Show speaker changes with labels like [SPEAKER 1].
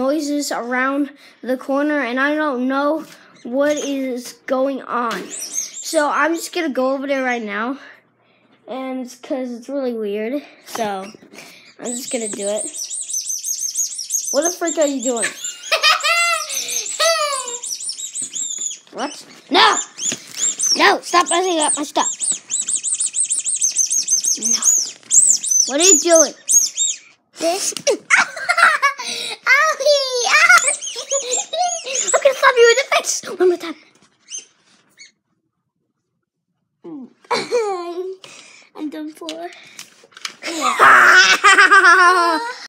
[SPEAKER 1] noises around the corner, and I don't know what is going on. So I'm just gonna go over there right now, and it's because it's really weird. So I'm just gonna do it. What the frick are you doing? What? No! No! Stop messing up my stuff. No. What are you doing? This. I'm gonna slap you in the face one more time. I'm done for.